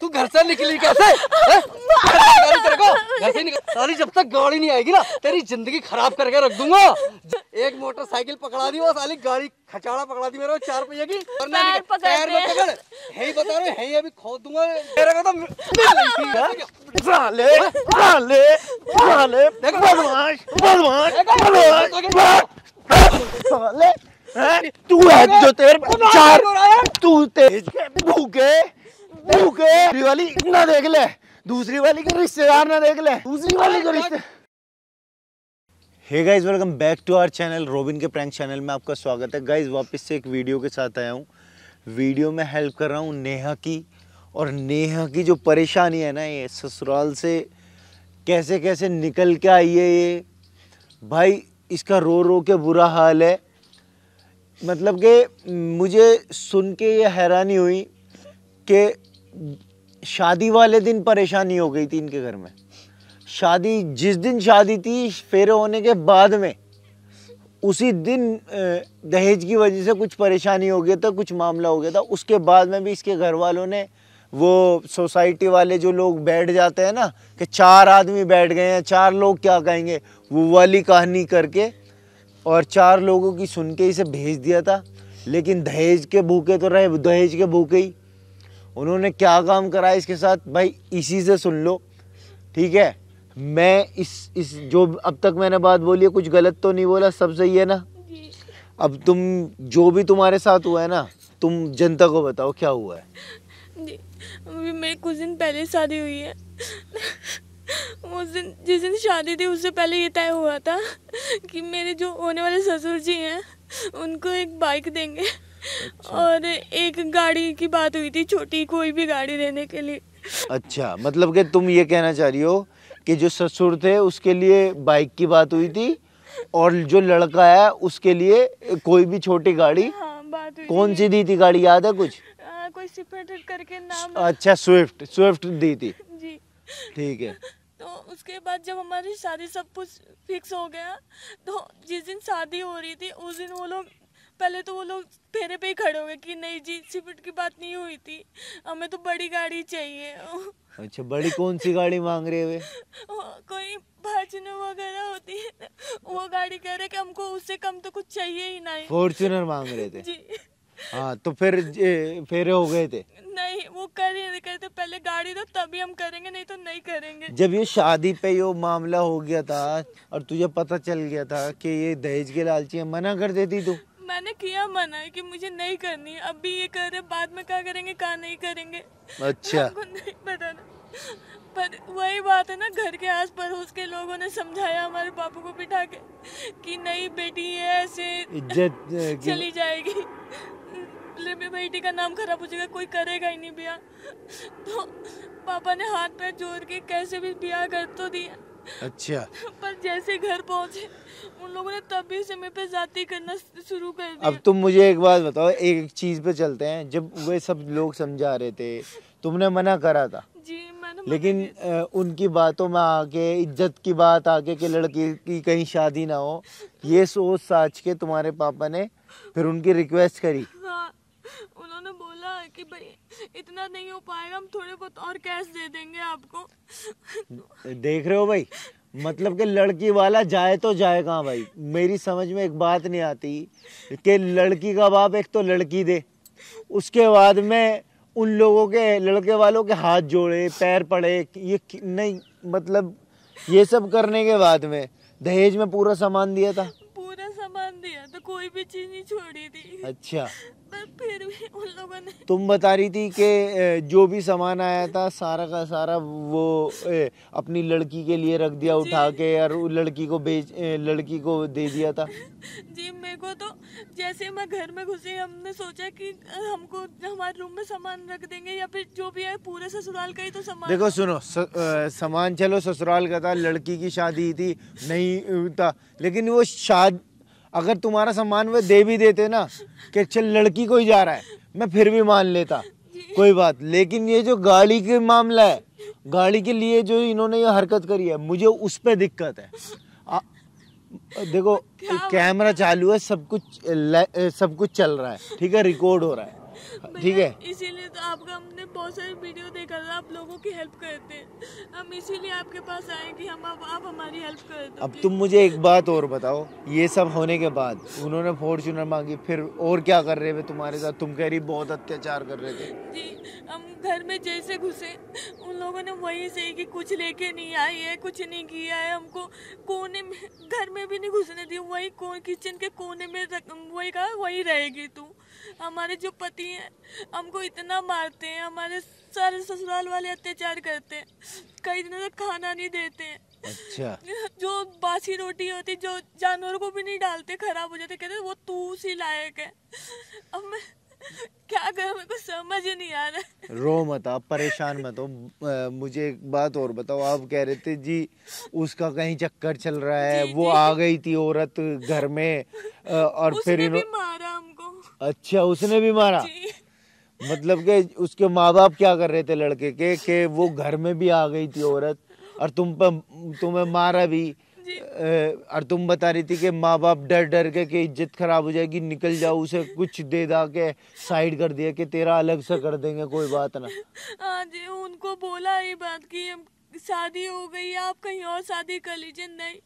तू घर से निकली कैसे? तेरे को। घर से निकल। साली जब तक गाड़ी नहीं आएगी ना तेरी ज़िंदगी खराब करके रख दूँगा। एक मोटरसाइकिल पकड़ा दी वो साली गाड़ी खचाड़ा पकड़ा दी मेरे को चार पहिए की। पैर में पकड़। है ही बता रहे है अभी खोद दूँगा। तेरे को तो? साले साले साले बदमाश बदमाश बदमाश। साले तू है जो तेरे चार तू तेज भूखे भूखे। वाली ना देख ले। दूसरी वाली के रिश्तेदार ना देख ले। दूसरी वाली के रिश्ते hey guys welcome back to our channel Robin के प्रैंक चैनल में आपका स्वागत है। गाइस वापस से एक वीडियो के साथ आया हूँ। वीडियो में हेल्प कर रहा हूँ नेहा की। और नेहा की जो परेशानी है ना ये, ससुराल से कैसे कैसे निकल के आई है ये। भाई, इसका रो रो के बुरा हाल है। मतलब कि मुझे सुन के ये हैरानी हुई कि शादी वाले दिन परेशानी हो गई थी इनके घर में। शादी, जिस दिन शादी थी, फेरे होने के बाद में, उसी दिन दहेज की वजह से कुछ परेशानी हो गया था, कुछ मामला हो गया था। उसके बाद में भी इसके घर वालों ने वो सोसाइटी वाले जो लोग बैठ जाते हैं ना, कि चार आदमी बैठ गए हैं, चार लोग क्या कहेंगे, वो वाली कहानी करके और चार लोगों की सुन के इसे भेज दिया था। लेकिन दहेज के भूखे तो रहे, दहेज के भूखे ही। उन्होंने क्या काम करा इसके साथ? भाई इसी से सुन लो ठीक है? मैं इस इस जो अब तक मैंने बात बोली है कुछ गलत तो नहीं बोला सब सही है ना? अब तुम जो भी तुम्हारे साथ हुआ है ना तुम जनता को बताओ क्या हुआ है? जी अभी मेरी कुछ दिन पहले शादी हुई है। उस दिन जिस दिन शादी थी उससे पहले ये तय हुआ था कि मेरे जो होने वाले ससुर जी हैं उनको एक बाइक देंगे। और एक गाड़ी की बात हुई थी छोटी कोई भी गाड़ी देने के लिए। अच्छा मतलब कि तुम ये कहना चाह रही हो कि जो ससुर थे उसके लिए बाइक की बात हुई थी और जो लड़का है उसके लिए कोई भी छोटी गाड़ी? हाँ बात हुई कौन सी दी थी गाड़ी याद है कुछ? हाँ, कोई करके नाम अच्छा स्विफ्ट स्विफ्ट दी थी। जी। ठीक है। तो उसके बाद जब हमारी शादी सब कुछ फिक्स हो गया तो जिस दिन शादी हो रही थी उस दिन वो लोग पहले तो वो लोग फेरे पे ही खड़े हो गए कि नहीं जी सिपरेट की बात नहीं हुई थी। हमें तो बड़ी गाड़ी चाहिए। अच्छा बड़ी कौन सी गाड़ी मांग रहे हुए कोई भाजने वगैरह होती है वो गाड़ी कह रहे कि हमको उससे कम तो कुछ चाहिए ही नहीं। फॉर्च्यूनर मांग रहे थे? जी। हाँ तो फिर फेरे हो गए थे? नहीं वो कर ही नहीं कहते पहले गाड़ी दो तभी हम करेंगे नहीं तो नहीं करेंगे। जब ये शादी पे ये मामला हो गया था और तुझे पता चल गया था कि ये दहेज के लालची है मना कर देती तू? मैंने किया मना है कि मुझे नहीं करनी अब भी ये कर रहे बाद में क्या करेंगे क्या नहीं करेंगे? अच्छा। हमको नहीं पता ना। पर वही बात है ना घर के आस पड़ोस के लोगों ने समझाया हमारे बापू को बिठा के कि नहीं बेटी ये ऐसे इज़्ज़त चली जाएगी। बेटी का नाम खराब हो जाएगा कोई करेगा ही नहीं ब्याह तो पापा ने हाथ पैर जोड़ के कैसे भी ब्याह कर तो दिया। अच्छा। पर जैसे घर पहुँचे उन लोगों ने तभी से मेरे पे जाति करना शुरू कर दिया। अब तुम मुझे एक बात बताओ एक एक चीज़ पे चलते हैं जब वे सब लोग समझा रहे थे तुमने मना करा था? जी मैंने लेकिन उनकी बातों में आके इज़्ज़त की बात आके कि लड़की की कहीं शादी ना हो ये सोच साच के तुम्हारे पापा ने फिर उनकी रिक्वेस्ट करी। उन्होंने बोला कि भाई, इतना नहीं हो पाएगा, हम थोड़े बहुत और कैश दे देंगे आपको। देख रहे हो भाई? मतलब कि लड़की वाला जाए तो जाए कहाँ भाई? मेरी समझ में एक बात नहीं आती कि लड़की का बाप एक तो लड़की दे, उसके बाद में उन लोगों के, लड़के वालों के हाथ जोड़े, पैर पड़े, ये नहीं मतलब ये सब करने के बाद में दहेज में पूरा सामान दिया था। सामान दिया तो कोई भी चीज़ नहीं छोड़ी थी। अच्छा। पर फिर भी उन लोगों ने तुम बता रही थी कि जो भी सामान आया था सारा का सारा वो अ, अपनी लड़की के लिए रख दिया उठा के और लड़की को बेच लड़की को दे दिया था। जी मेरे को तो जैसे मैं घर में घुसी हमने सोचा कि हमको हमारे रूम में सामान रख देंगे या फिर जो भी है पूरे ससुराल का ही तो सामान। देखो सुनो सामान चलो ससुराल का था लड़की की शादी थी नहीं था लेकिन वो शाद अगर तुम्हारा सम्मान वो दे भी देते ना कि चल लड़की को ही जा रहा है मैं फिर भी मान लेता। कोई बात लेकिन ये जो गाड़ी के मामला है गाड़ी के लिए जो इन्होंने ये हरकत करी है मुझे उस पर दिक्कत है। आ, देखो कैमरा चालू है सब कुछ सब कुछ चल रहा है ठीक है रिकॉर्ड हो रहा है। ठीक है। इसीलिए तो आपका हमने बहुत सारे वीडियो देखा था आप लोगों की हेल्प करते हैं। हम इसीलिए आपके पास आए कि हम आप, आप हमारी हेल्प कर दो अब तुम मुझे एक बात और बताओ ये सब होने के बाद उन्होंने फॉर्चूनर मांगी फिर और क्या कर रहे थे तुम्हारे साथ? तुम कह रही बहुत अत्याचार कर रहे थे। जी हम घर में जैसे घुसे उन लोगों ने वही से कि कुछ लेके नहीं आई है कुछ नहीं किया है हमको कोने में घर में भी नहीं घुसने दी वही किचन के कोने में वही कहा वही रहेगी तू। हमारे जो पति हैं हमको इतना मारते हैं हमारे सारे ससुराल वाले अत्याचार करते हैं कई दिनों तक खाना नहीं देते हैं। अच्छा। जो बासी रोटी होती जो जानवरों को भी नहीं डालते खराब हो जाते कहते वो तू उसी लायक है। अब मैं क्या करूँ मेरे को समझ ही नहीं आ रहा रो मत आप परेशान मत हो। मुझे एक बात और बताओ आप कह रहे थे जी उसका कहीं चक्कर चल रहा है जी, वो जी। आ गई थी औरत घर में और फिर भी मारा हमको। अच्छा उसने भी मारा? मतलब कि उसके माँ बाप क्या कर रहे थे लड़के के? कि वो घर में भी आ गई थी औरत और तुम पर तुम्हें मारा भी। और तुम बता रही थी कि माँ बाप डर डर के कि इज़्ज़त खराब हो जाएगी निकल जाओ उसे कुछ दे दा के साइड कर दिया कि तेरा अलग से कर देंगे कोई बात ना। हाँ जी उनको बोला ये बात की शादी हो गई है, आप कहीं और शादी कर लीजिए। नहीं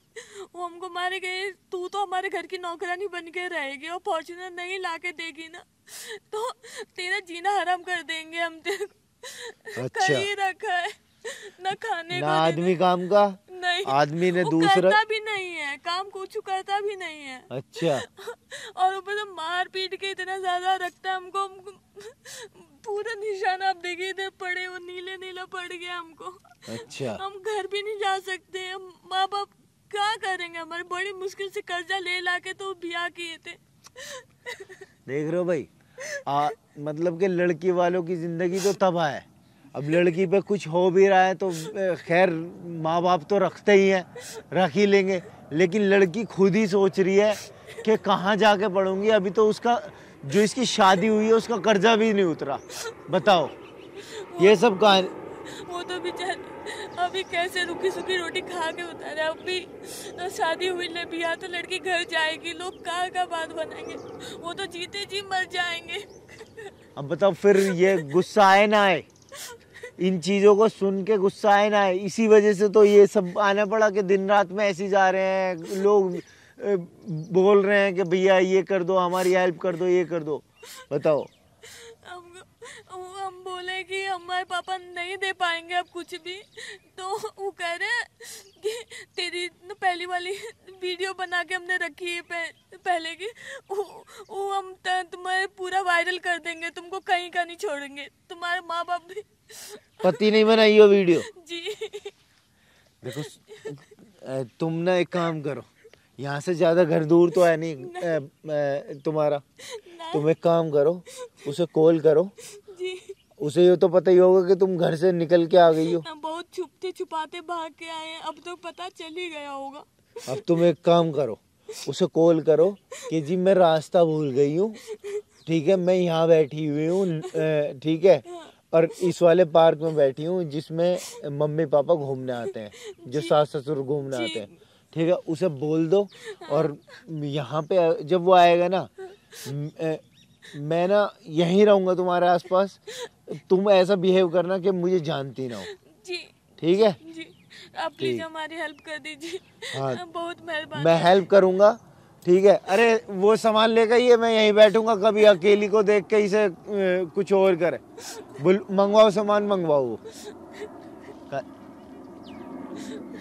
वो हमको मारे गए। तू तो हमारे घर की नौकरानी बन के रहेगी और फॉर्चुनर नहीं ला के देगी ना। तो तेरा जीना हराम कर देंगे हम तेरे अच्छा। कर ही रखा है। ना खाने ना को आदमी काम का? नहीं। आदमी ने दूसरा करता भी नहीं है काम कुछ करता भी नहीं है। अच्छा। और ऊपर से मार पीट के इतना ज़्यादा रखता है हमको हमको पूरा निशान आप देखिए इधर पड़े वो नीले नीला पड़ गया हमको। अच्छा। हम घर भी नहीं जा सकते हम माँ बाप क्या करेंगे? हमारे बड़ी मुश्किल से कर्जा ले ला के तो ब्याह किए थे। देख रहे हो भाई आ, मतलब कि लड़की वालों की ज़िंदगी तो तबाह है। अब लड़की पे कुछ हो भी रहा है तो खैर माँ बाप तो रखते ही हैं रख ही लेंगे। लेकिन लड़की खुद ही सोच रही है कि कहाँ जाके पढ़ूँगी। अभी तो उसका जो इसकी शादी हुई है उसका कर्जा भी नहीं उतरा। बताओ ये सब कहानी वो तो बेचारे अभी कैसे रुकी सुखी रोटी खा के उतारे? अभी शादी हुई ले ब्याह तो लड़की घर जाएगी। लोग कहाँ का बात बनाएँगे? वो तो जीते जी मर जाएँगे। अब बताओ फिर ये गुस्सा आए ना आए? इन चीज़ों को सुन के गुस्सा आए ना, इसी वजह से तो ये सब आना पड़ा कि दिन रात में ऐसे जा रहे हैं, लोग बोल रहे हैं कि भैया ये कर दो, हमारी हेल्प कर दो, ये कर दो। बताओ। हम हम बोले कि हमारे पापा नहीं दे पाएँगे अब कुछ भी। तो वो कह रहे कि तेरी पहली वाली वीडियो बना के हमने रखी है पह, पहले की। वो, वो हम तुम्हारे पूरा वायरल कर देंगे तुमको कहीं का नहीं छोड़ेंगे। तुम्हारे माँ बाप भी पति नहीं बनाई हो वीडियो। जी। देखो तुम ना एक काम करो। यहाँ से ज़्यादा घर दूर तो है नहीं तुम्हारा। तुम एक काम करो उसे कॉल करो। जी। उसे ये तो पता ही होगा कि तुम घर से निकल के आ गई हो। बहुत छुपते छुपाते भाग के आए हैं अब तो पता चल ही गया होगा। अब तुम एक काम करो उसे कॉल करो कि जी मैं रास्ता भूल गई हूँ। ठीक है मैं यहाँ बैठी हुई हूँ ठीक है और इस वाले पार्क में बैठी हूँ जिसमें मम्मी पापा घूमने आते हैं जो सास ससुर घूमने आते हैं। ठीक है उसे बोल दो और यहाँ पे जब वो आएगा ना मैं ना यहीं रहूँगा तुम्हारे आसपास। तुम ऐसा बिहेव करना कि मुझे जानती ना हो। ठीक है? जी। आप प्लीज़ हमारी हेल्प कर दीजिए। हाँ। बहुत मेहरबानी। मैं हेल्प करूँगा। ठीक है? अरे वो सामान लेकर ही है मैं यहीं बैठूँगा कभी अकेली को देख के इसे कुछ और करे। बुल मंगवाओ सामान मंगवाओ।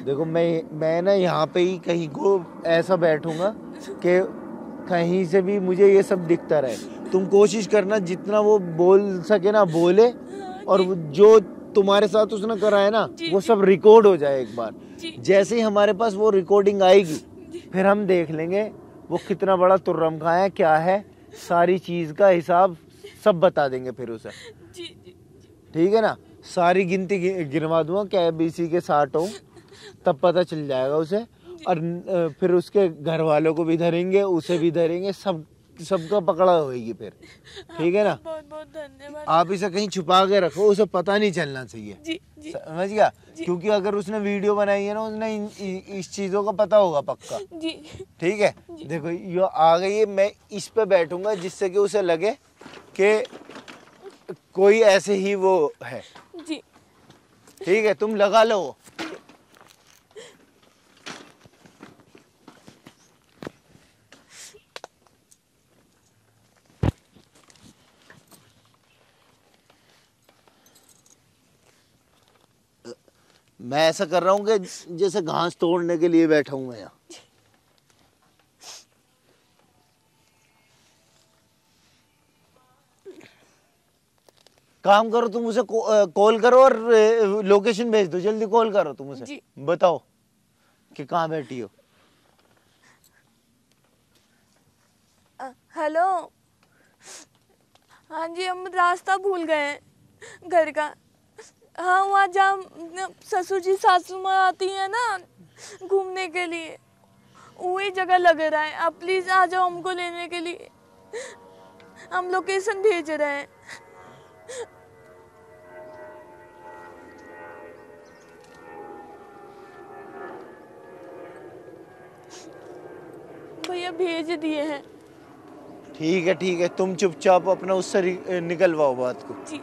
देखो मैं मैं ना यहाँ पे ही कहीं को ऐसा बैठूँगा कि कहीं से भी मुझे ये सब दिखता रहे। तुम कोशिश करना जितना वो बोल सके ना बोले और जो तुम्हारे साथ उसने करा है ना वो सब रिकॉर्ड हो जाए एक बार। जैसे ही हमारे पास वो रिकॉर्डिंग आएगी फिर हम देख लेंगे वो कितना बड़ा तुर्रम खा है क्या है सारी चीज़ का हिसाब सब बता देंगे फिर उसे। ठीक है ना? सारी गिनती गिनवा दूँगा क्या बीसी के साठ हो। तब पता चल जाएगा उसे। और फिर उसके घर वालों को भी धरेंगे उसे भी धरेंगे सब सबका पकड़ा होगी फिर। ठीक है ना? बहुत बहुत धन्यवाद। आप इसे कहीं छुपा के रखो उसे पता नहीं चलना चाहिए। जी जी। समझ गया? क्योंकि अगर उसने वीडियो बनाई है ना उसने इन, इस चीज़ों का पता होगा पक्का। जी। ठीक है? देखो ये आ गई है मैं इस पे बैठूँगा जिससे कि उसे लगे कि कोई ऐसे ही वो है। जी। ठीक है? तुम लगा लो। मैं ऐसा कर रहा हूँ कि जैसे घास तोड़ने के लिए बैठा हूँ मैं यहाँ। काम करो तुम उसे को- कॉल करो और लोकेशन भेज दो। जल्दी कॉल करो तुम उसे। बताओ कि कहाँ बैठी हो। हेलो। हाँ जी हम रास्ता भूल गए हैं। घर का हाँ वहाँ जहाँ ससुर जी सासू माँ आती है ना घूमने के लिए वही जगह लग रहा है। आप प्लीज़ आ जाओ हमको लेने के लिए। हम लोकेशन भेज रहे हैं। भैया भेज दिए हैं। ठीक है ठीक है। तुम चुपचाप अपना उससे निकलवाओ बात को। जी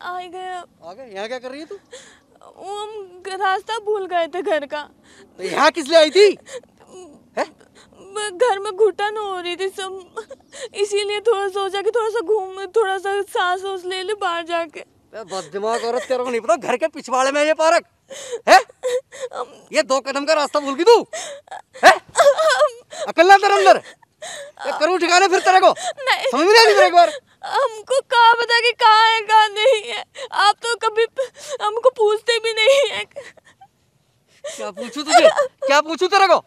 आ गए आ गए यहाँ क्या कर रही है तू? वो हम रास्ता भूल गए थे घर का। तो यहाँ किस लिए आई थी? घर में घुटन हो रही थी सब। इसीलिए थोड़ा सोचा कि थोड़ा सा घूम थोड़ा सा सांस वास ले ले बाहर जाके। ए, बददिमाग औरत तेरे को नहीं पता घर के पिछवाड़े में ये पार्क। है? ये दो कदम का रास्ता भूल गई तू? है? अकेला तेरे अंदर? करूँ ठिकाने फिर तेरे को। समझ में नहीं आ रही तेरे एक बार? हमको कहाँ पता कि कहाँ है कहाँ नहीं है। आप तो कभी हमको पूछते भी नहीं है। क्या पूछूँ तुझे? क्या पूछूँ तेरे को?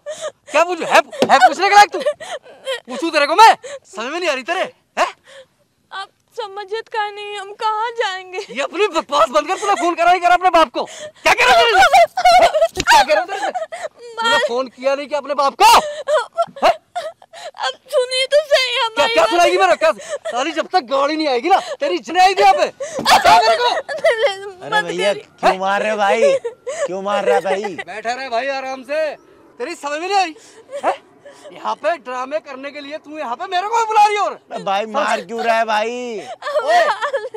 क्या पूछूँ? है है पूछने के लायक तू? पूछूँ तेरे को मैं? समझ में नहीं आ रही तेरे है? आप समझत का नहीं हम कहाँ जाएँगे? ये अपनी बकवास बंद कर तूने फ़ोन करा नहीं करा अपने बाप को। क्या कह रहा है तेरे? क्या कह रहा तेरे? फ़ोन किया नहीं किया अपने बाप को? हैं? अब सुनिए तो सही क्या हमारी क्या। सुनाएगी मेरा क्या साली जब तक गाड़ी नहीं आएगी ना तेरी यहाँ पे। बता मेरे को? अरे भैया क्यों मार रहे हो भाई? क्यों मार रहा भाई? बैठा रहे भाई आराम से। तेरी समझ में नहीं आई? यहाँ पे ड्रामे करने के लिए तू यहाँ पे मेरे को बुला रही है और भाई मार क्यों रहा है भाई? ओए,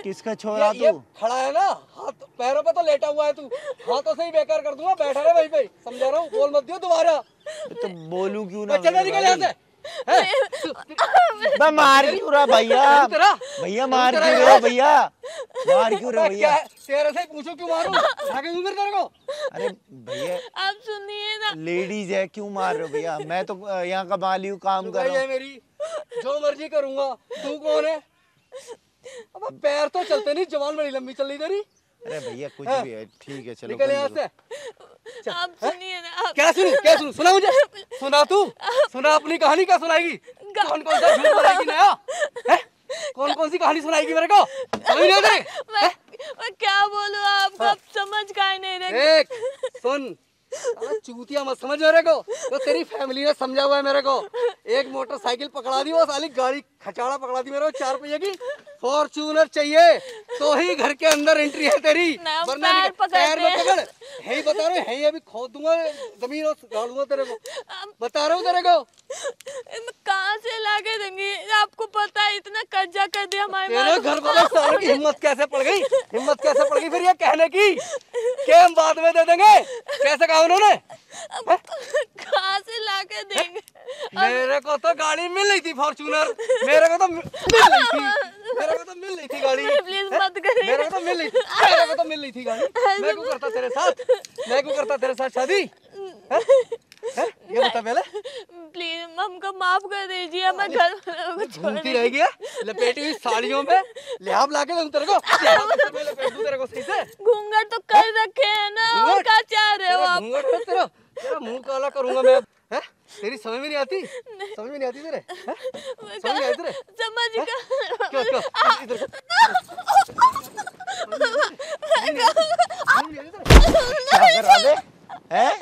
किसका छोरा तू? खड़ा है ना? हाथ पैरों पे तो लेटा हुआ है तू। हाथों से ही बेकार कर दूँगा बैठा रहे वहीं पे। समझा रहा हूँ बोल मत दियो दोबारा। तो बोलूँ क्यों ना चल निकल यहाँ से? मैं मार क्यों रहा भैया? भैया मार क्यों? रहे? भैया? मार क्यों रहे हो क्या भैया तेरे से पूछो क्यों मारूं? आगे फिर तेरे को। अरे भैया आप सुनिए ना। लेडीज़ है क्यों मार रहे हो भैया? मैं तो यहाँ का माली हूँ काम कर रहा है हूँ। मेरी जो मर्ज़ी करूँगा। तू कौन है? अब पैर तो चलते नहीं जवान बड़ी लंबी चल रही तेरी। अरे भैया कुछ भी है ठीक है चलो निकल यहाँ से। आप सुनिए ना आप क्या सुन क्या सुन सुना मुझे? सुना तू? सुना अपनी कहानी क्या सुनाएगी? कौन कौन सा झूठ बोलेगी नया? कौन कौन सी कहानी सुनाएगी मेरे को? समझ नहीं मैं, मैं क्या बोलूँ आपको आप समझ का ही नहीं रहे। हाँ। एक सुन चूतिया मत समझ मेरे को। तो तेरी फैमिली ने समझा हुआ है मेरे को। एक मोटरसाइकिल पकड़ा दी वो साली गाड़ी खचाड़ा पकड़ा दी मेरे को चार पहिए की। फॉर्च्यूनर चाहिए। तो ही घर के अंदर एंट्री है तेरी। वरना पैर पैर में पकड़। है। ही बता रहे है ही अभी खोद दूँगा ज़मीन और गाड़ दूँगा तेरे को। बता रहा हूँ तेरे को। कहाँ से लाके देंगे? आपको पता है इतना कर्जा कर दिया हमारे तेरे घर वाले सारे की हिम्मत कैसे पड़ गई? हिम्मत कैसे पड़ गई फिर ये कहने की? कि हम बाद में दे देंगे? कैसे कहा उन्होंने? कहाँ से लाके देंगे? मेरे को तो गाड़ी मिल रही थी फॉर्चूनर। मेरे को तो मिल रही थी। मेरे को तो मिल रही थी गाड़ी। मत करिए मेरे को तो मिल रही मेरे को तो मिल रही थी गाड़ी। मैं क्यों करता तेरे साथ? मैं क्यों करता तेरे साथ शादी? हैं? हैं? ये बता पहले। प्लीज़ हमको माफ़ कर दीजिए मैं घर वालों को छोड़ घूमती रहेगी है? लपेटी हुई साड़ियों पे। लिहाब ला के दूँ तेरे को लपेट दूँ तेरे को सही से। घूंघट तो कर रखे हैं ना और क्या चाह रहे हो आप? घूंघट तेरा। तेरा मुँह काला करूँगा मैं हैं? तेरी समझ में नहीं आती? समझ में नहीं आती तेरे? समझ में आई तेरे? समझ क्यों क्यों? इधर? क्या कर रहा बे? हैं?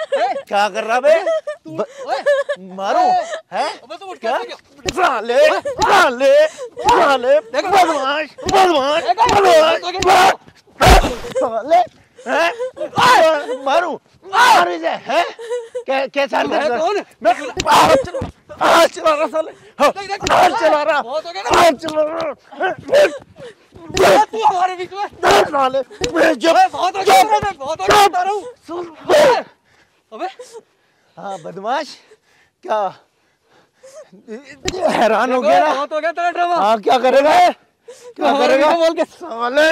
क्या कर रहा बे? मारो। हैं? तू क्या? कैसे गया? साले साले साले बदमाश बदमाश बदमाश साले हैं मारू? मारू इसे हैं? क्या क्या चाल है कौन? मैं चला चला रहा साले। हाँ, आज चला रहा बहुत हो गया ना। आज चला रहा तू हमारे बीच में। साले मैं जब बहुत हो गया मैं बहुत हो गया बता रहा हूँ सुन अबे। हाँ बदमाश क्या? हैरान हो गया ना। बहुत हो गया तेरा ड्रामा हाँ क्या करेगा क्या करेगा? बोल के साले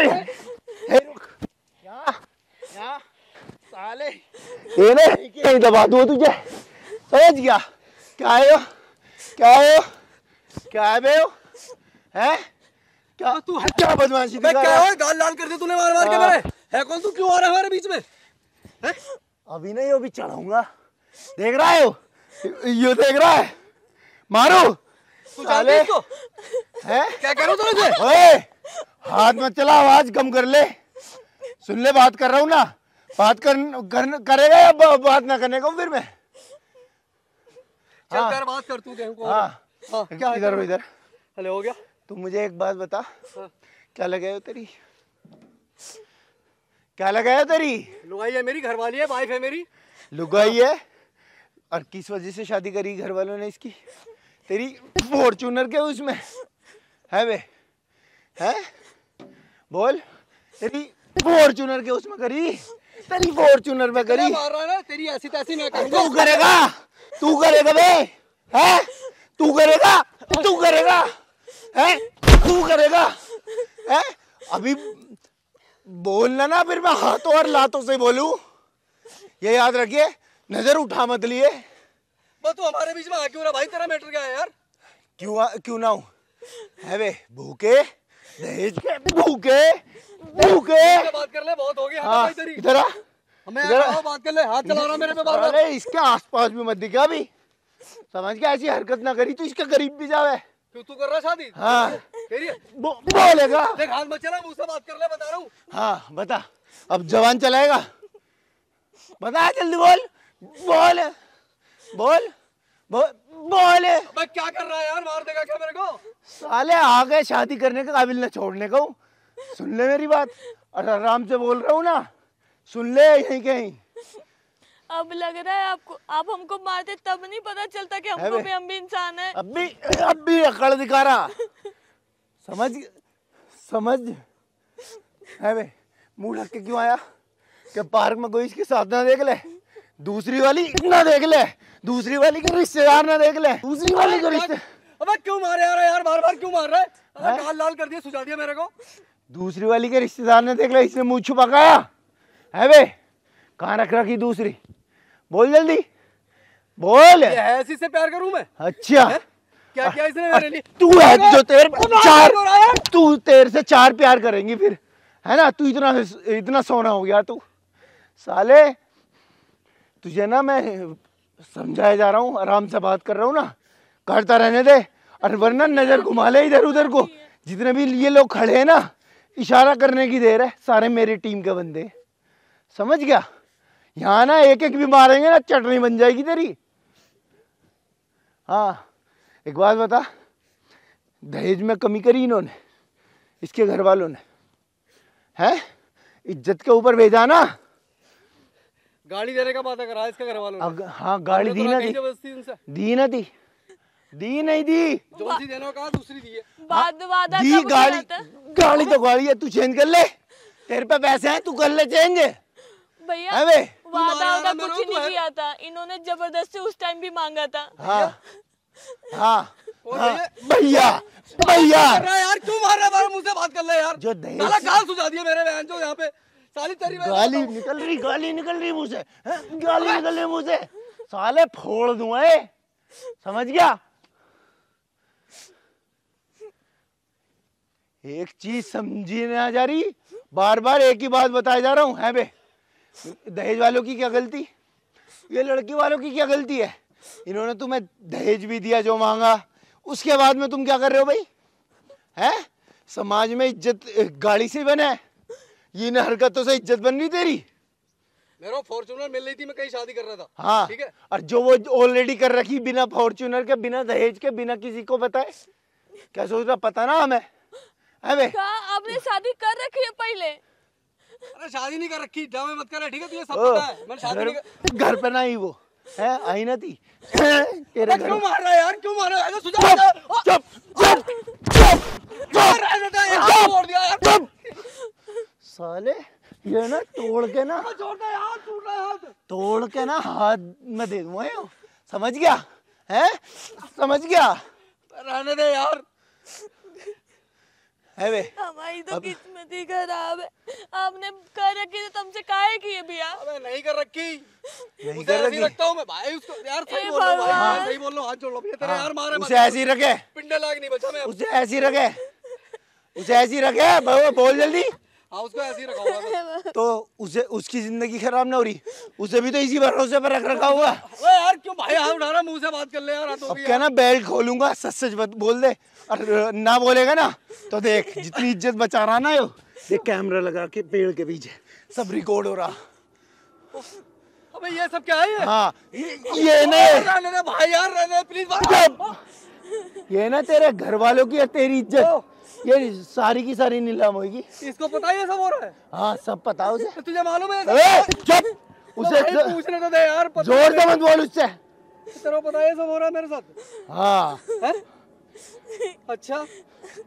हे, क्या? साले। ये ना कहीं दबा दूँ तुझे। समझ गया। क्या है यो क्या है यो क्या है बे हैं? क्या तू है? क्या बदमाशी दिखा क्या रहा है? है? गाल लाल कर दे तूने मार मार के हाँ। मेरे। है कौन तू? क्यों आ रहा है हमारे बीच में? हैं? अभी नहीं अभी चढ़ाऊँगा। देख रहा है यो यो देख रहा है। मारो। तू जानती है इसको? हैं? क्या हूँ तुझे ओए हाथ मत चला आवाज़ कम कर ले। सुन ले बात कर रहा हूँ ना। बात कर, कर करेगा या ब- बात ना करने का फिर मैं? चल हाँ। कर बात कर तू कहूँ हाँ। हाँ क्या इधर हो इधर। हेले हो गया? तू मुझे एक बात बता। हाँ। क्या लगाए हो तेरी? क्या लगाए हो तेरी? लुगाई है मेरी घरवाली है वाइफ है मेरी। लुगाई है। और किस वजह से शादी करी घर वालों ने इसकी? तेरी फॉर्चूनर के उसमें? है बे? है? बोल। तेरी फॉर्चूनर के उसमें करी। तेरी फॉर्चूनर में करी। मार रहा ना तेरी ऐसी तैसी मैं करूँगा तू करेगा तू करेगा बे है? तू करेगा तू करेगा है? तू करेगा है? अभी बोलना ना फिर मैं हाथों और लातों से बोलूँ। ये याद रखिए नज़र उठा मत लिए। बस तू हमारे बीच में आ क्यों रहा भाई तेरा मैटर क्या है यार? क्यों आ- क्यों ना हूँ? है बे भूखे दहेज के भूखे। बात कर ले बहुत हो गया हाँ इधर आ। हमें इधर बात कर ले हाथ चला रहा मेरे पे बार अरे इसके आसपास भी मत दिखा भी समझ के ऐसी हरकत ना करी तू इसके करीब भी जावे। क्यों तू कर रहा शादी? हाँ। बो, बोलेगा। देख हाथ मत चला मुझसे बात कर ले बता रहा हूँ। हाँ बता। अब जवान चलाएगा। बता जल्दी बोल। बोल। बोल। बोल। क्या कर रहा है यार? मार देगा क्या मेरे को? साले आ गए शादी करने के काबिल न छोड़ने को। सुन ले मेरी बात। अरे आराम से बोल रहा हूँ ना। सुन ले यहीं कहीं। अब लग रहा है आपको आप हमको मारते तब नहीं पता चलता कि हमको भी हम भी इंसान है। अब भी अब भी अकड़ दिखा रहा। समझ समझ। है बे मुँह ढक के क्यों आया? कि पार्क में कोई इसके साथ ना देख ले? दूसरी वाली ना देख ले। दूसरी वाली के रिश्तेदार ना देख ले। दूसरी वाली के रिश्ते अबे क्यों मारे यार? यार बार बार क्यों मार रहा है? लाल कर दिया सुझा दिया मेरे को। दूसरी वाली के रिश्तेदार ने देख लिया इसने मुँह छुपा गया है बे कहाँ रख रखी दूसरी? बोल जल्दी। बोल। ये इसी से प्यार करूँ मैं? अच्छा। क्या किया इसने मेरे लिए? तू है जो तेरे चार रहा है? तू तेरे से चार प्यार करेंगी फिर। है ना? तू इतना इतना सोना हो गया तू। साले तुझे ना मैं समझाया जा रहा हूँ आराम से बात कर रहा हूँ ना। करता रहने दे। और वरना नज़र घुमा ले इधर उधर को। जितने भी ये लोग खड़े हैं ना इशारा करने की देर है सारे मेरी टीम के बंदे। समझ गया? यहाँ ना एक एक भी मारेंगे ना चटनी बन जाएगी तेरी। हाँ एक बात बता दहेज में कमी करी इन्होंने इसके घर वालों ने। है? इज़्ज़त के ऊपर भेजा ना। गाड़ी देने का वादा करा इसके घर वालों ने हाँ गाड़ी दी तो ना कहीं दी दी ना दी दी नहीं दी। जो सी देने को कहा दूसरी दी है। बाद वादा दी कब गाड़ी तो गाड़ी है तू चेंज कर ले। तेरे पे पैसे हैं तू कर ले चेंज भैया है बे वादा वादा कुछ नहीं किया था। इन्होंने ज़बरदस्ती उस टाइम भी मांगा था। हाँ। हाँ। हाँ। भैया भैया। कर रहा है यार क्यों मार रहा है? मुझसे बात कर ले यार। जो दहेज साला गाल सुझा दिया मेरे बहन जो यहाँ पे। साली तेरी गाली निकल रही गाली निकल रही मुँह से हैं? गाली निकल रही मुँह से। साले फोड़ दूँ ए समझ गया? एक चीज़ समझी नहीं आ जा रही बार बार एक ही बात बताया जा रहा हूँ है बे? दहेज वालों की क्या गलती? ये लड़की वालों की क्या गलती है? इन्होंने तुम्हें दहेज भी दिया जो मांगा उसके बाद में तुम क्या कर रहे हो भाई? है? समाज में इज़्ज़त गाड़ी से बना है। ये इन हरकतों से इज़्ज़त बन रही तेरी? मेरे फॉर्चूनर मिल रही थी मैं कहीं शादी कर रहा था। हाँ ठीक है? और जो वो ऑलरेडी कर रखी बिना फॉर्च्यूनर के बिना दहेज के बिना किसी को बताए? क्या सोच रहा पता ना हमें? है बे कहा आपने शादी कर रखी है पहले? अरे शादी नहीं कर रखी ड्रामे मत कर ठीक है तुझे सब पता है मैंने शादी नहीं कर घर पे ना ही वो। है आई ना थी। तेरे घर क्यों मार रहा है यार क्यों मार रहा है। ओ, चुप चुप चुप मार रहा है यार, छोड़ दिया यार। चुप। साले ये ना तोड़ के ना छोड़ दे यार टूट रहा है हाथ। तोड़ के ना हाथ में दे दूँगा समझ गया? है? समझ गया? रहने दे यार। है वे? हमारी तो किस्मत ही खराब है। आपने कर रखी तो तुमसे काहे किए भैया? अबे नहीं कर रखी। नहीं कर रखी। रखता हूँ मैं भाई उसको यार सही बोल रहा हूँ भाई सही बोल रहा हूँ हाथ जोड़ लो भैया तेरे यार मारे उसे ऐसे ही रखे। पिंडे लाग नहीं बचा मैं। उसे ऐसे ही रखे। उसे ऐसे ही रखे बोल जल्दी। हाँ उसको ऐसे ही रखा तो उसे उसकी ज़िंदगी खराब ना हो रही? उसे भी तो इसी भरोसे पर रख रखा हुआ। यार क्यों भाई हाथ उठा रहा मुँह से बात कर ले यार अब क्या ना बेल्ट खोलूँगा सच सच बोल दे। और ना बोलेगा ना तो देख जितनी इज़्ज़त बचा रहा ना यो। देख कैमरा लगा के पेड़ के पीछे सब रिकॉर्ड हो रहा। अबे ये सब क्या है ये? हाँ ये, ये। ने भाई यार प्लीज़ ये ना तेरे घर वालों की तेरी इज़्ज़त। ये सारी की सारी नीलाम होगी इसको पता है ये सब हो रहा है। हाँ सब पता है उसे। तो तुझे मालूम है? चुप! तो उसे पूछने तो दे यार ज़ोर से मत बोल उससे। तेरे को पता है सब हो रहा है मेरे साथ। हाँ। हैं? अच्छा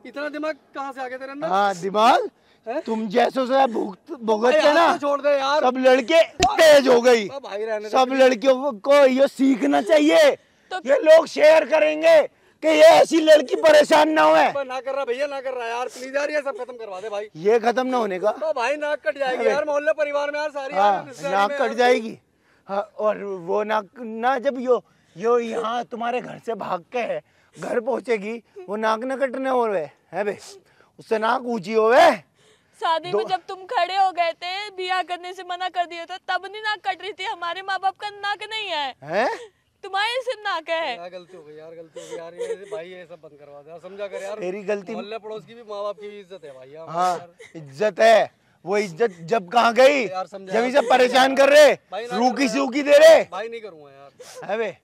इतना दिमाग कहाँ से आ गया तेरे अंदर? हाँ दिमाग? हैं? तुम जैसों से भुगतते ना तो छोड़ दे यार। सब लड़के तेज हो गई। भाई रहने सब लड़कियों को, को ये सीखना चाहिए। तो- ये लोग शेयर करेंगे। कि ये ऐसी लड़की परेशान ना होए। अबे ना कर रहा भैया ना कर रहा यार प्लीज़ यार ये सब खत्म करवा दे भाई। ये खत्म ना होने का। तो भाई नाक कट जाएगी यार मोहल्ले परिवार में यार सारी हाँ रिश्तेदारी नाक में कट जाएगी। हाँ और वो नाक ना जब यो यो यहाँ तुम्हारे घर से भाग के है घर पहुंचेगी वो नाक न कटने हो रहे है बे? उससे नाक ऊँची होवे। शादी में जब तुम खड़े हो गए थे बियाह करने से मना कर दिया था तब नहीं नाक कट रही थी हमारे माँ बाप का नाक नहीं है। हैं? तुम्हारे सिर्फ़ नाक है। यार गलती हो गई यार गलती हो गई यार ये भाई ये सब बंद करवा दे। समझा कर यार तेरी गलती मोहल्ले पड़ोस की भी माँ बाप की भी इज़्ज़त है भाई यार हाँ इज़्ज़त है। वो इज़्ज़त जब कहाँ गई? यार जब इसे परेशान कर रहे ना रूकी सूखी दे रहे। भाई नहीं करूँगा यार। है बे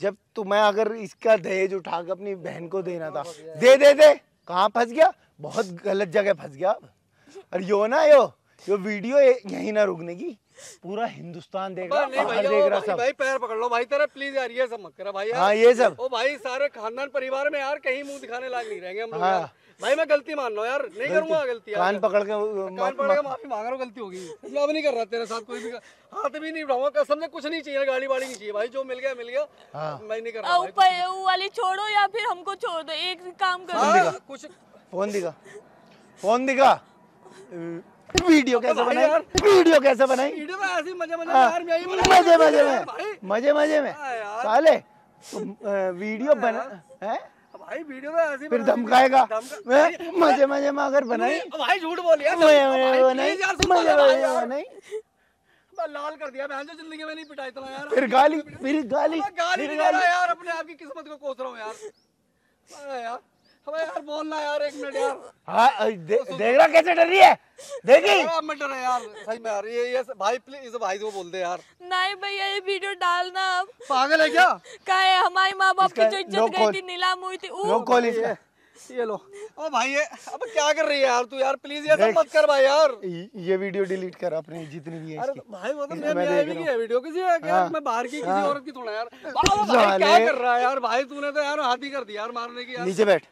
जब तुम्हें अगर इसका दहेज उठा के अपनी बहन को देना था। दे दे दे। कहाँ फंस गया? बहुत गलत जगह फंस गया अब। और यो ना यो यो वीडियो यहीं ना रुकने की। पूरा हिंदुस्तान देख रहा भाई नहीं भैया देख रहा भाई, सब। भाई पैर पकड़ लो। भाई तेरा प्लीज़ यार ये सब मत करा। भाई हाँ ये सब। ओ भाई सारे खानदान परिवार में यार कहीं मुँह दिखाने लायक नहीं रहेंगे हम लोग हाँ। भाई मैं गलती मान लो यार। नहीं करूँगा गलती यार। कान पकड़ के कान पकड़ के माफ़ी मांग रहा हूँ गलती होगी। मैं अब नहीं कर रहा तेरे साथ कोई भी। हाथ भी नहीं उठाऊँगा कसम से कुछ नहीं चाहिए गाड़ी वाड़ी नहीं चाहिए। भाई जो मिल गया मिल गया। हाँ। मैं नहीं कर रहा ऊपर वाली छोड़ो या फिर हमको छोड़ दो एक काम करो। हाँ, कुछ फ़ोन दिखा। फ़ोन दिखा। वीडियो कैसे बनाई? वीडियो कैसे बनाई? वीडियो में ऐसे मज़े मज़े में हाँ, मज़े मज़े में। मज़े मज़े में। हाँ साले वीडियो बना है? भाई वीडियो में ऐसे फिर धमकाएगा। मज़े मज़े में अगर बनाई। भाई झूठ बोल यार। मज़े मज़े बनाई। लाल कर दिया मैं ज़िंदगी में नहीं पिटा इतना यार। फिर गाली फिर गाली गाली यार अपने आप की किस्मत को कोस रहा हूँ यार। यार। हमें यार बोलना यार एक मिनट यार। हाँ दे, देख रहा कैसे डर रही है? देखी? मैं डरा यार सही में यार ये ये भाई प्लीज़ भाई को बोल दे यार। नहीं भैया ये वीडियो डालना अब। पागल है क्या? का है? हमारी माँ बाप की जो इज़्ज़त गई थी नीलाम हुई थी ये ये लो। ओ भाई ये अब क्या कर रही है यार तू यार? प्लीज़ ये सब मत कर भाई यार। ये वीडियो डिलीट कर अपनी जितनी भी है अरे भाई वो तो मैं मैं भी की है वीडियो किसी है क्या हाँ। मैं बाहर की किसी हाँ। औरत की थोड़ा यार। भाई क्या कर रहा है यार? भाई तूने तो यार हाथ ही कर दिया यार मारने की यार। नीचे बैठ।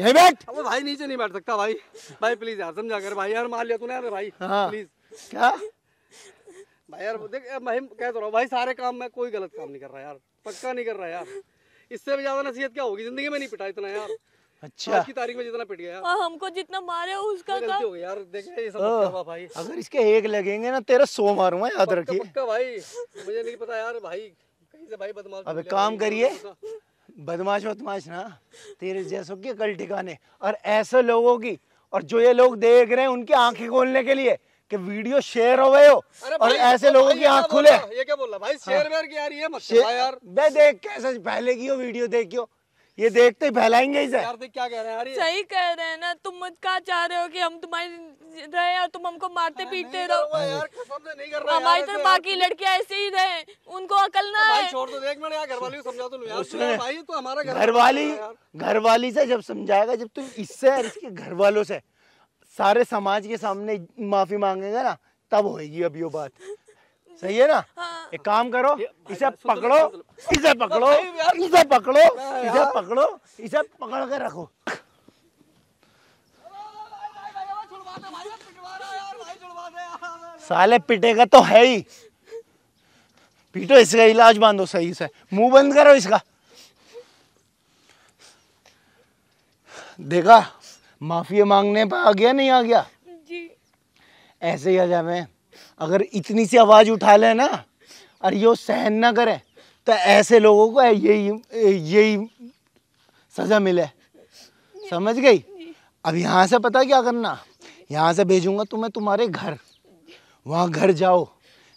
यहीं बैठ। अब भाई नीचे नहीं बैठ सकता भाई। भाई प्लीज़ यार समझा कर भाई यार मार लिया तूने यार भाई। हाँ। प्लीज़ क्या? भाई यार देख मैं कह तो रहा हूँ भाई सारे काम में कोई गलत काम नहीं कर रहा यार। पक्का नहीं कर रहा यार। इससे भी ज़्यादा नसीहत क्या होगी? ज़िंदगी में नहीं पिटा इतना यार। अच्छा। आज की तारीख में जितना पिट गया यार। और हमको जितना मारे उसका गलती हो गई यार देख ये सब करवा भाई। अगर इसके एक लगेंगे ना तेरा सो मारूँगा याद रखिए। पक्का भाई। मुझे नहीं पता यार भाई कहीं से भाई बदमाश अबे काम करिए। बदमाश वदमाश ना तेरे जैसों के कल ठिकाने। और ऐसे लोगों की और जो ये लोग देख रहे हैं उनकी आँखें खोलने के लिए कि वीडियो शेयर हो गए हो और ऐसे ओ लोगों की आँख खुले। ये क्या बोल रहा भाई शेयर वेयर की यार ये मत यार। मैं देख कैसे पहले की हो वीडियो देखियो ये देखते ही फैलाएँगे इसे। यार देख क्या कह रहे हैं यार सही कह रहे हैं ना तुम मुझ का चाह रहे हो कि हम तुम्हारी रहे और तुम हमको मारते पीटते रहो। करूँगा यार कसम से नहीं कर रहा हमारी ऐसे बाकी लड़कियाँ ऐसे ही रहे उनको अकल ना है छोड़ दो देख मैंने यार घर वाली समझा तो यार। भाई तू हमारा घर घर वाली घर वाली से जब समझाएगा जब तुम इससे और इसके घर वालों से सारे समाज के सामने माफ़ी मांगेगा ना तब होएगी अब ये बात। सही है ना? हाँ। एक काम करो इसे सुन लो, पकड़ो इसे पकड़ो इसे पकड़ो इसे पकड़ो इसे पकड़ के रखो। साले पिटेगा तो है ही। पीटो इसका इलाज बांधो सही से। मुँह बंद करो इसका। देखा माफ़ी मांगने पर आ गया नहीं आ गया? जी। ऐसे ही आ जावे। अगर इतनी सी आवाज़ उठा ले ना और ये सहन ना करे तो ऐसे लोगों को यही यही सजा मिले। समझ गई? अब यहाँ से पता क्या करना? यहाँ से भेजूँगा तुम्हें तुम्हारे घर। वहाँ घर जाओ।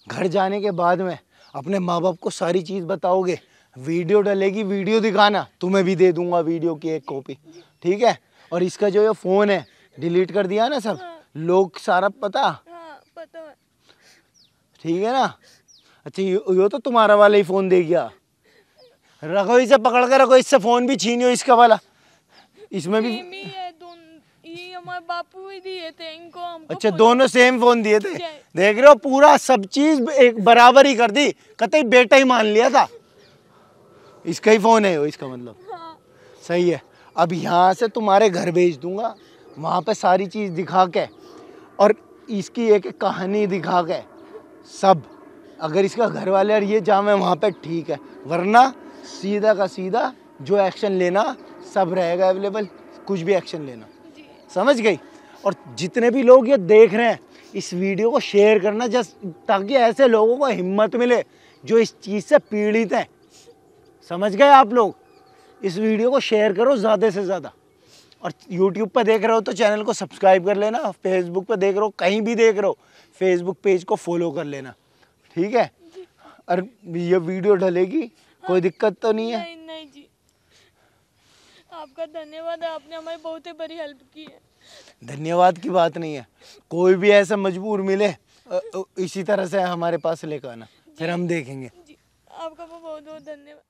घर जाने के बाद में अपने माँ बाप को सारी चीज़ बताओगे। वीडियो डलेगी वीडियो दिखाना। तुम्हें भी दे दूँगा वीडियो की एक कॉपी ठीक है? और इसका जो ये फ़ोन है डिलीट कर दिया ना सब? लोग सारा पता? हाँ पता है। ठीक है ना? अच्छा ये ये तो तुम्हारा वाला ही फ़ोन दे गया। रखो इसे पकड़ कर रखो इससे फ़ोन भी छीनियो इसका वाला। इसमें भी दोन ये हमारे बापू ही दिए थे इनको हमको अच्छा दोनों सेम फ़ोन दिए थे। देख रहे हो पूरा सब चीज़ एक बराबर ही कर दी। कतई बेटा ही मान लिया था। इसका ही फ़ोन है वो इसका मतलब। हाँ। सही है। अब यहाँ से तुम्हारे घर भेज दूँगा। वहाँ पे सारी चीज़ दिखा के और इसकी एक एक कहानी दिखा के सब। अगर इसका घर वाले और ये जाम है वहाँ पे ठीक है। वरना सीधा का सीधा जो एक्शन लेना सब रहेगा अवेलेबल कुछ भी एक्शन लेना। समझ गई? और जितने भी लोग ये देख रहे हैं इस वीडियो को शेयर करना जस्ट ताकि ऐसे लोगों को हिम्मत मिले जो इस चीज़ से पीड़ित हैं। समझ गए आप लोग? इस वीडियो को शेयर करो ज़्यादा से ज़्यादा। और यूट्यूब पर देख रहे हो तो चैनल को सब्सक्राइब कर लेना फेसबुक पर देख रहे हो कहीं भी देख रहे हो। फेसबुक पेज को फॉलो कर लेना। ठीक है? और ये वीडियो डलेगी कोई दिक्कत तो नहीं है? नहीं नहीं जी। आपका धन्यवाद है आपने हमारी बहुत ही बड़ी हेल्प की है। धन्यवाद की बात नहीं है। कोई भी ऐसा मजबूर मिले इसी तरह से हमारे पास लेकर आना। फिर हम देखेंगे। जी आपका बहुत बहुत धन्यवाद।